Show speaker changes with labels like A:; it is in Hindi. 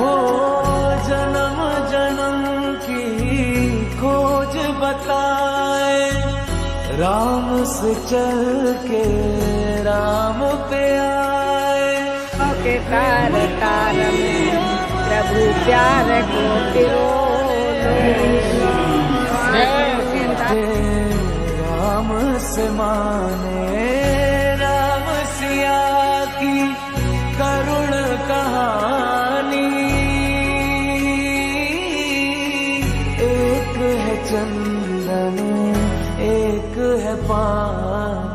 A: हो जन्म जन्म की खोज बताए। राम से चल के राम पे आए।
B: के तार तार में प्रभु प्यार को
A: राम से माने चंदन एक है पान।